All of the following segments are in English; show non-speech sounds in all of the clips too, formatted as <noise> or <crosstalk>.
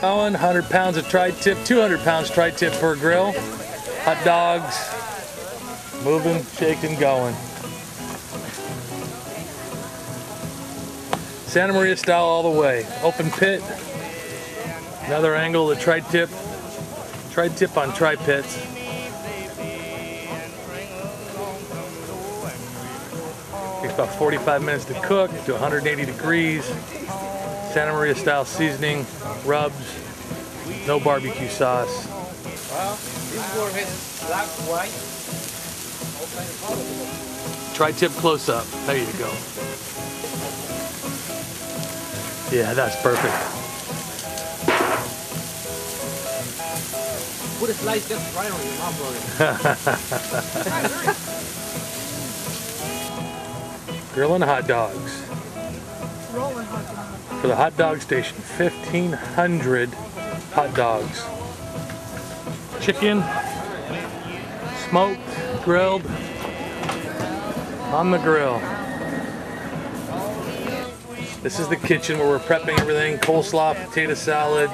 Going 100 pounds of tri-tip, 200 pounds tri-tip per grill. Hot dogs, moving, shaking, going. Santa Maria style all the way. Open pit. Another angle of the tri-tip. Tri-tip on tri-pits. Takes about 45 minutes to cook to 180 degrees. Santa Maria style seasoning, rubs, no barbecue sauce. Well, this one has black, white. Tri-tip close up. There you go. Yeah, that's perfect. Put a slice just right on your mouth, brother. <laughs> <laughs> Grilling hot dogs. Rolling hot dog. For the hot dog station, 1,500 hot dogs. Chicken, smoked, grilled, on the grill. This is the kitchen where we're prepping everything. Coleslaw, potato salad,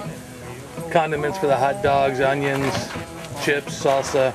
condiments for the hot dogs, onions, chips, salsa.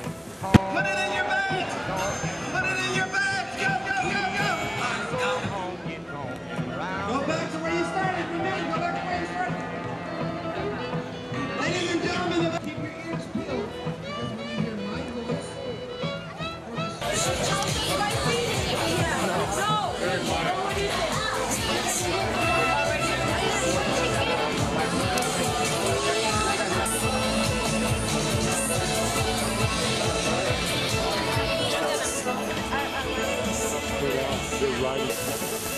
Right.